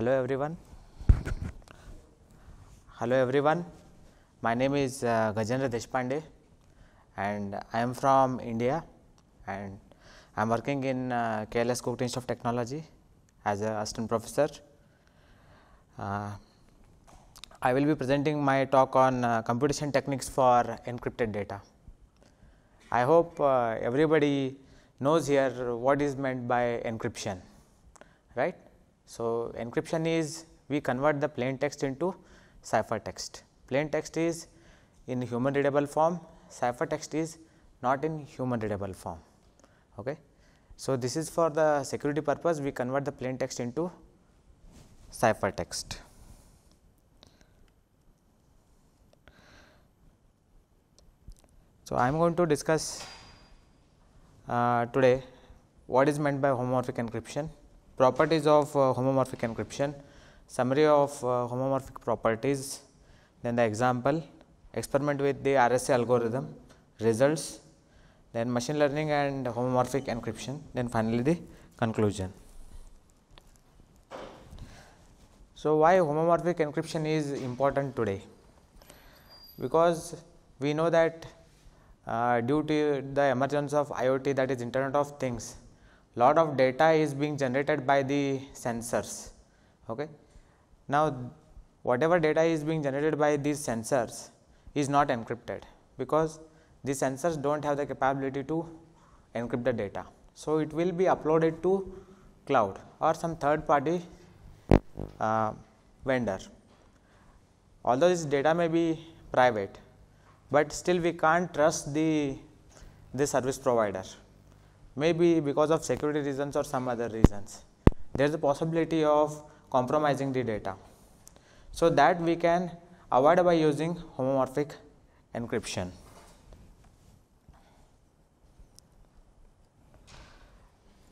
Hello everyone. Hello everyone. My name is uh, Gajendra Deshpande and I am from India and I am working in uh, KLS Gogte Institute of Technology as a assistant professor. Uh, I will be presenting my talk on uh, computation techniques for encrypted data. I hope uh, everybody knows here what is meant by encryption, right. So, encryption is we convert the plain text into ciphertext. Plain text is in human readable form, ciphertext is not in human readable form. Okay. So, this is for the security purpose we convert the plain text into ciphertext. So, I am going to discuss uh, today what is meant by homomorphic encryption, properties of uh, homomorphic encryption, summary of uh, homomorphic properties, then the example, experiment with the RSA algorithm, results, then machine learning and homomorphic encryption, then finally the conclusion. So, why homomorphic encryption is important today? Because we know that uh, due to the emergence of IoT that is internet of things, lot of data is being generated by the sensors. Okay. Now, whatever data is being generated by these sensors is not encrypted, because these sensors do not have the capability to encrypt the data. So, it will be uploaded to cloud or some third party uh, vendor. Although this data may be private, but still we can't trust the the service provider maybe because of security reasons or some other reasons there is a possibility of compromising the data so that we can avoid by using homomorphic encryption.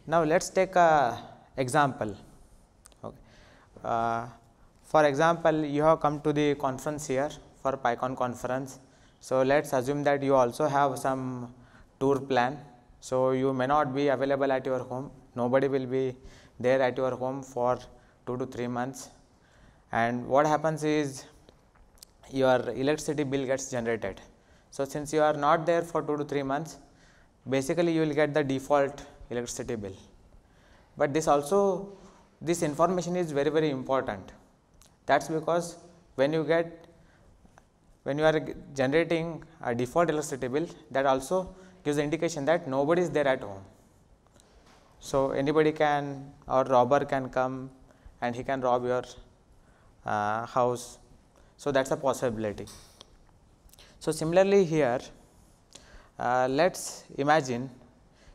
Now let's take a example. Okay. Uh, for example you have come to the conference here for PyCon conference. So, let us assume that you also have some tour plan. So, you may not be available at your home, nobody will be there at your home for 2 to 3 months and what happens is your electricity bill gets generated. So, since you are not there for 2 to 3 months basically you will get the default electricity bill, but this also this information is very very important that is because when you get when you are generating a default electricity bill that also gives the indication that nobody is there at home. So, anybody can or robber can come and he can rob your uh, house. So, that is a possibility. So, similarly here uh, let us imagine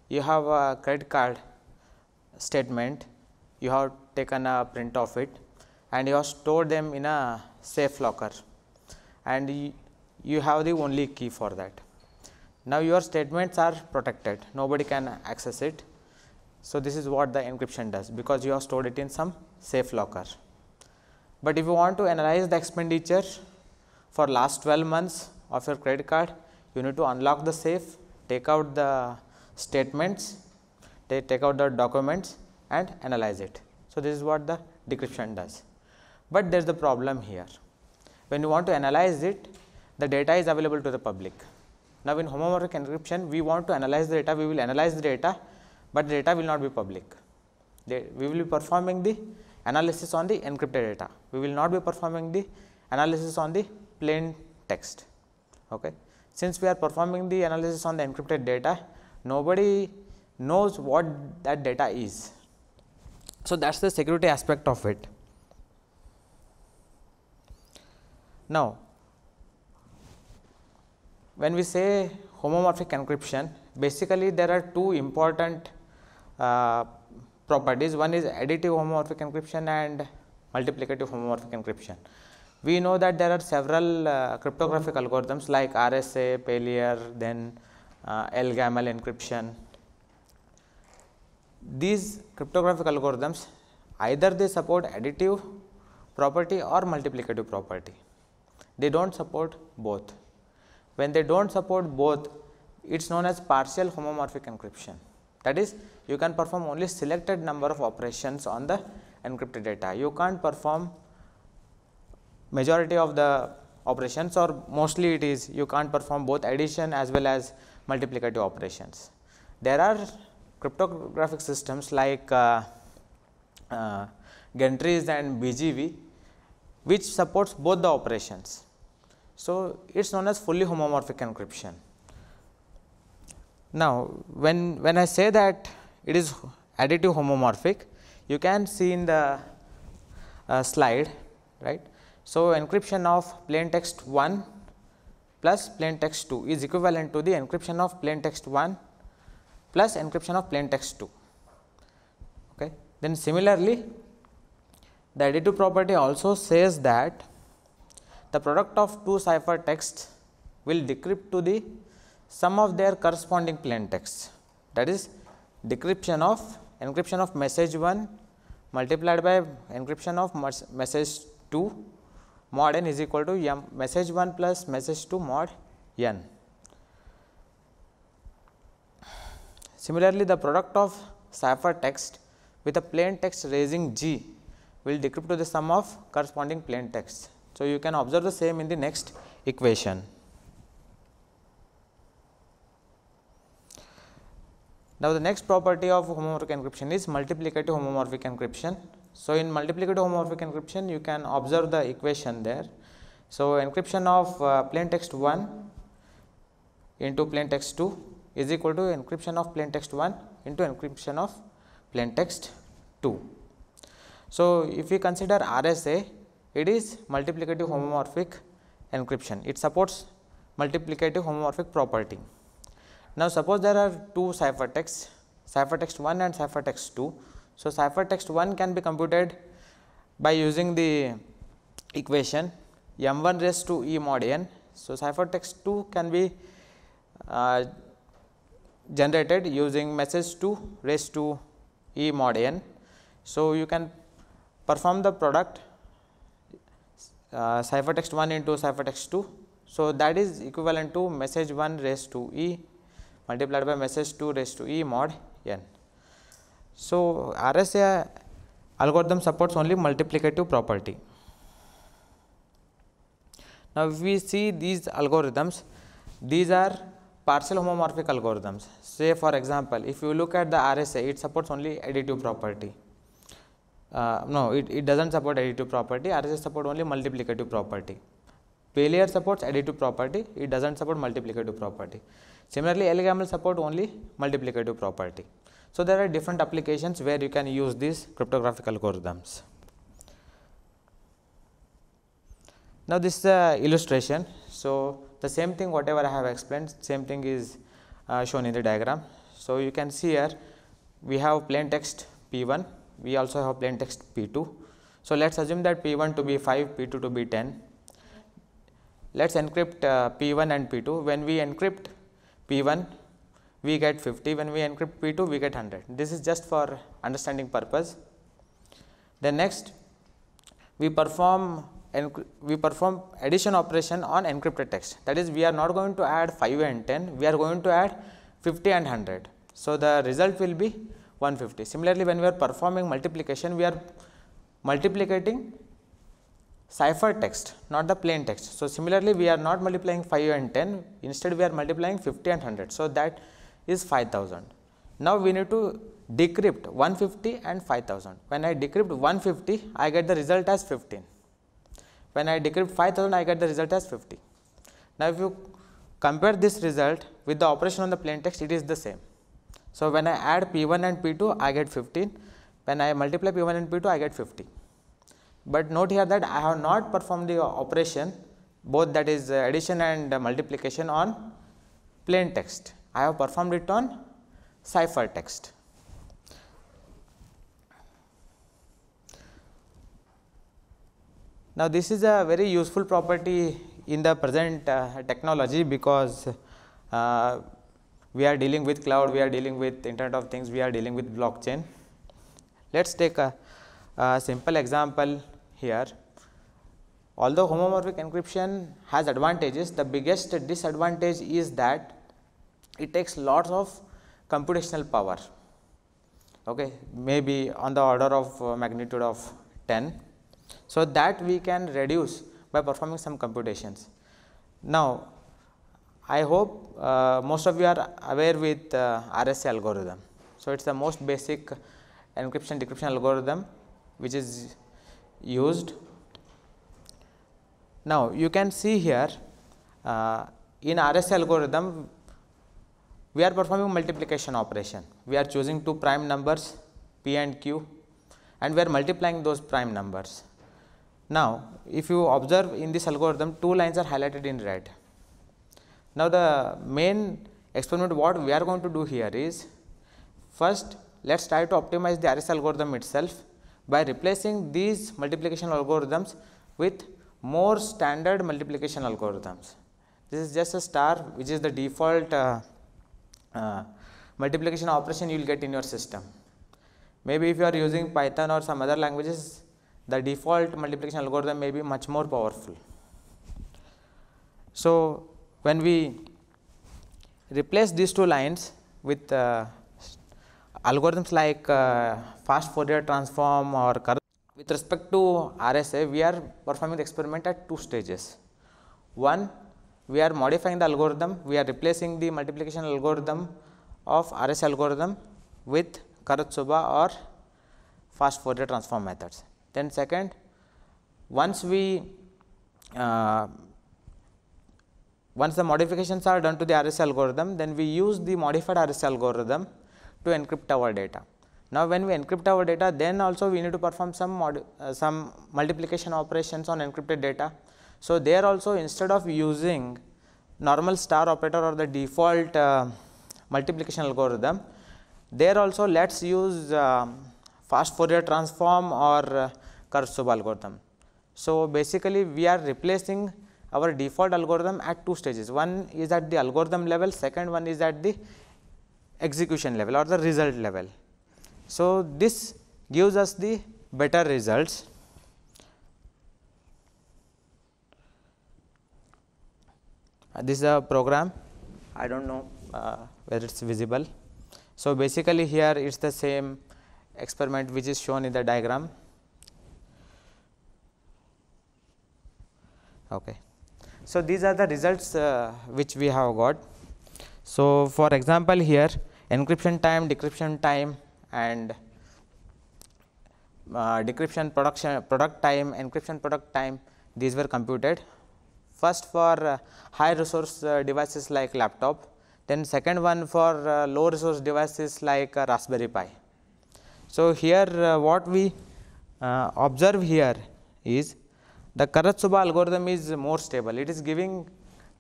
you have a credit card statement, you have taken a print of it and you have stored them in a safe locker and you have the only key for that. Now, your statements are protected, nobody can access it. So, this is what the encryption does, because you have stored it in some safe locker. But if you want to analyze the expenditure for last 12 months of your credit card, you need to unlock the safe, take out the statements, take, out the documents and analyze it. So, this is what the decryption does, but there is the problem here when you want to analyze it the data is available to the public. Now, in homomorphic encryption we want to analyze the data we will analyze the data, but the data will not be public. We will be performing the analysis on the encrypted data, we will not be performing the analysis on the plain text. Okay. Since we are performing the analysis on the encrypted data, nobody knows what that data is. So, that is the security aspect of it. Now, when we say homomorphic encryption, basically there are two important uh, properties. One is additive homomorphic encryption and multiplicative homomorphic encryption. we know that there are several uh, cryptographic algorithms like RSA, Paillier, then uh, Elgamal encryption. These cryptographic algorithms either they support additive property or multiplicative property. They do not support both. When they do not support both, it is known as partial homomorphic encryption. That is, you can perform only selected number of operations on the encrypted data. You can't perform majority of the operations or mostly it is you can't perform both addition as well as multiplicative operations. There are cryptographic systems like uh, uh, and BGV which supports both the operations. So, it is known as fully homomorphic encryption. Now, when, when I say that it is additive homomorphic, you can see in the uh, slide right. So, encryption of plain text 1 plus plain text 2 is equivalent to the encryption of plain text 1 plus encryption of plain text 2. Okay. Then similarly, the additive property also says that the product of two cipher texts will decrypt to the sum of their corresponding plain texts that is decryption of encryption of message 1 multiplied by encryption of message 2 mod n is equal to m message 1 plus message 2 mod n. Similarly, the product of cipher text with a plain text raising g will decrypt to the sum of corresponding plain text. So, you can observe the same in the next equation. Now, the next property of homomorphic encryption is multiplicative homomorphic encryption. So, in multiplicative homomorphic encryption you can observe the equation there. So, encryption of uh, plain text 1 into plain text 2 is equal to encryption of plain text 1 into encryption of plain text 2. So, if we consider RSA it is multiplicative homomorphic encryption it supports multiplicative homomorphic property. Now, suppose there are two ciphertexts ciphertext 1 and ciphertext 2. So, ciphertext 1 can be computed by using the equation m 1 raised to e mod n. So, ciphertext 2 can be uh, generated using message 2 raised to e mod n. So, you can perform the product uh, ciphertext 1 into ciphertext 2. So, that is equivalent to message 1 raised to e multiplied by message 2 raised to e mod n. So, RSA algorithm supports only multiplicative property. Now, if we see these algorithms, these are partial homomorphic algorithms. Say for example, if you look at the RSA, it supports only additive property. Uh, no, it, it does not support additive property, RSA support only multiplicative property. Paillier supports additive property, it does not support multiplicative property. Similarly, Elgamal support only multiplicative property. So, there are different applications where you can use these cryptographic algorithms. Now, this is the illustration. So, the same thing whatever I have explained same thing is uh, shown in the diagram. So, you can see here we have plain text P 1, we also have plain text P 2. So, let us assume that P 1 to be 5, P 2 to be 10. Let us encrypt uh, P 1 and P 2. When we encrypt P 1 we get 50 when we encrypt P 2 we get 100 this is just for understanding purpose. Then next we perform we perform addition operation on encrypted text that is we are not going to add 5 and 10 we are going to add 50 and 100. So, the result will be 150 similarly when we are performing multiplication we are multiplicating cipher text not the plain text. So, similarly we are not multiplying 5 and 10 instead we are multiplying 50 and 100. So, that is 5000. Now, we need to decrypt 150 and 5000. When I decrypt 150 I get the result as 15. When I decrypt 5000 I get the result as 50. Now, if you compare this result with the operation on the plain text it is the same. So, when I add P 1 and P 2 I get 15, when I multiply P 1 and P 2 I get 50 but note here that I have not performed the operation both that is addition and multiplication on plain text. I have performed it on cipher text. Now, this is a very useful property in the present uh, technology because uh, we are dealing with cloud, we are dealing with internet of things, we are dealing with blockchain. Let us take a, a simple example here. Although homomorphic encryption has advantages, the biggest disadvantage is that it takes lots of computational power, okay, maybe on the order of uh, magnitude of 10 so, that we can reduce by performing some computations. Now, I hope uh, most of you are aware with uh, RSA algorithm. So, it is the most basic encryption decryption algorithm which is used. Now, you can see here uh, in RSA algorithm we are performing multiplication operation. We are choosing two prime numbers p and q and we are multiplying those prime numbers. Now, if you observe in this algorithm two lines are highlighted in red. Now, the main experiment what we are going to do here is first let us try to optimize the RSA algorithm itself by replacing these multiplication algorithms with more standard multiplication algorithms. This is just a star which is the default uh, uh, multiplication operation you will get in your system. Maybe if you are using Python or some other languages the default multiplication algorithm may be much more powerful. So, when we replace these two lines with uh, algorithms like uh, fast Fourier transform or with respect to RSA, we are performing the experiment at two stages. One, we are modifying the algorithm, we are replacing the multiplication algorithm of RSA algorithm with Karatsuba or fast Fourier transform methods. Then second, once we uh, once the modifications are done to the RSA algorithm, then we use the modified RSA algorithm to encrypt our data. Now, when we encrypt our data, then also we need to perform some uh, some multiplication operations on encrypted data. So, there also instead of using normal star operator or the default uh, multiplication algorithm, there also let us use uh, fast Fourier transform or uh, Karatsuba algorithm. So, basically we are replacing our default algorithm at two stages. One is at the algorithm level, second one is at the execution level or the result level. So, this gives us the better results. Uh, this is a program, I do not know uh, whether it is visible. So, basically here it is the same experiment which is shown in the diagram. Okay. So, these are the results uh, which we have got. So, for example, here encryption time, decryption time and uh, decryption production product time, encryption product time these were computed. First for uh, high resource uh, devices like laptop, then second one for uh, low resource devices like uh, Raspberry Pi. So, here what we observe here is the Karatsuba algorithm is more stable, it is giving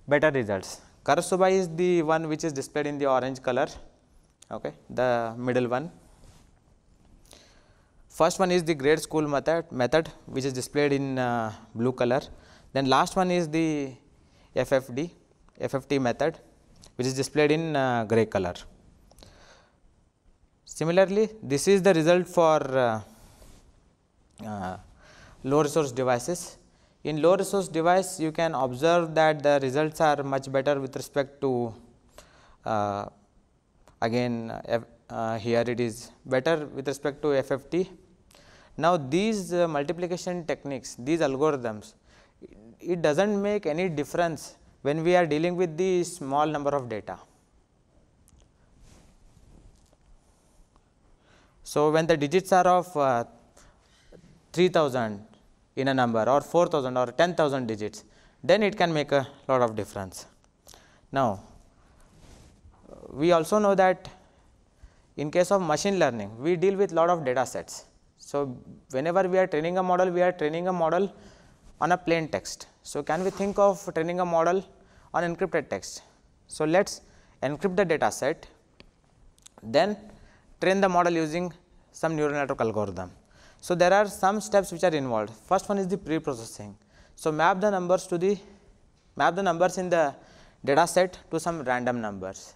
better results. Karatsuba is the one which is displayed in the orange color, okay, the middle one. First one is the grade school method, method which is displayed in uh, blue color. Then last one is the FFD, FFT method which is displayed in uh, gray color. Similarly, this is the result for uh, uh low resource devices. In low resource device, you can observe that the results are much better with respect to uh, again uh, here it is better with respect to FFT. Now, these uh, multiplication techniques, these algorithms, it does not make any difference when we are dealing with the small number of data. So, when the digits are of uh, 3000 in a number or 4000 or 10000 digits, then it can make a lot of difference. Now, we also know that in case of machine learning, we deal with lot of data sets. So, whenever we are training a model, we are training a model on a plain text. So, can we think of training a model on encrypted text? So, let us encrypt the data set, then train the model using some neural network algorithm. So, there are some steps which are involved. First one is the pre-processing. So, map the numbers to the map the numbers in the data set to some random numbers.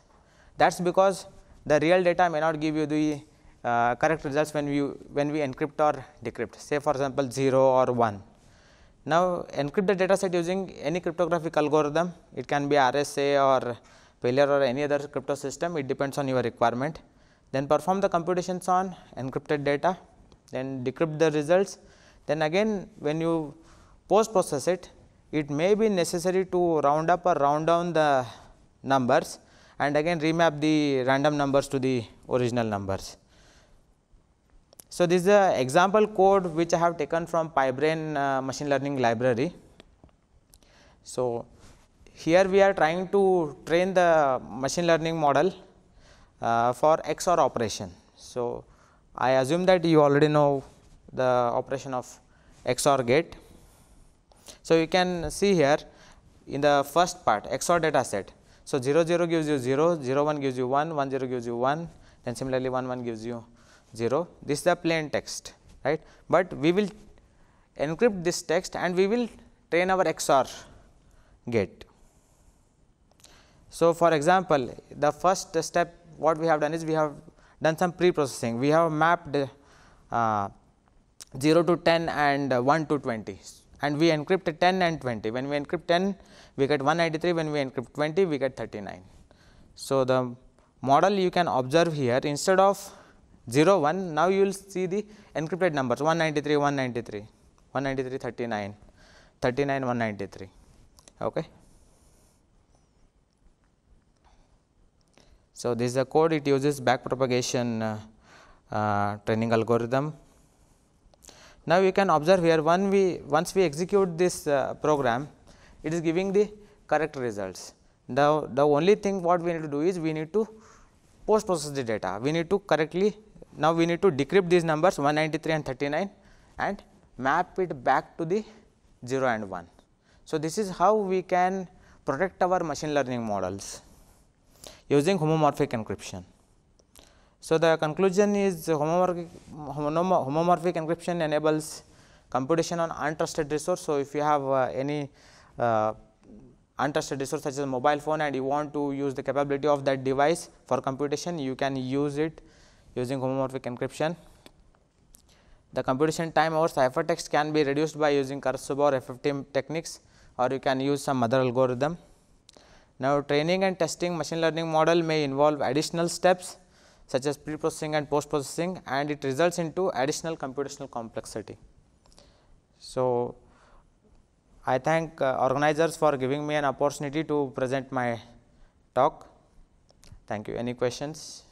That is because the real data may not give you the uh, correct results when we when we encrypt or decrypt say for example 0 or 1. Now, encrypt the data set using any cryptographic algorithm it can be RSA or Paillier or any other crypto system it depends on your requirement. Then perform the computations on encrypted data then decrypt the results then again when you post process it it may be necessary to round up or round down the numbers and again remap the random numbers to the original numbers. So, this is the example code which I have taken from PyBrain uh, machine learning library. So, here we are trying to train the machine learning model uh, for XOR operation. So, I assume that you already know the operation of XOR gate. So, you can see here in the first part XOR data set. So, 0 0 gives you 0, 0 1 gives you 1, 1 0 gives you 1 then similarly 1 1 gives you 0 this is the plain text right, but we will encrypt this text and we will train our XOR gate. So, for example, the first step what we have done is we have done some pre-processing. We have mapped uh, 0 to 10 and uh, 1 to 20 and we encrypt 10 and 20. When we encrypt 10 we get 193, when we encrypt 20 we get 39. So, the model you can observe here instead of 0 1 now you will see the encrypted numbers 193 193 193 39 39 193 okay So, this is a code it uses back propagation uh, uh, training algorithm. Now, you can observe here when we once we execute this uh, program it is giving the correct results. Now, the only thing what we need to do is we need to post process the data we need to correctly now we need to decrypt these numbers 193 and 39 and map it back to the 0 and 1. So, this is how we can protect our machine learning models using homomorphic encryption. So, the conclusion is homomorphic, homomorphic encryption enables computation on untrusted resource. So, if you have uh, any Uh, untrusted resource such as mobile phone and you want to use the capability of that device for computation, you can use it using homomorphic encryption. The computation time over ciphertext can be reduced by using Karatsuba or FFT techniques or you can use some other algorithm. Now, training and testing machine learning model may involve additional steps such as pre-processing and post-processing and it results into additional computational complexity. So, I thank uh, organizers for giving me an opportunity to present my talk. Thank you. Any questions?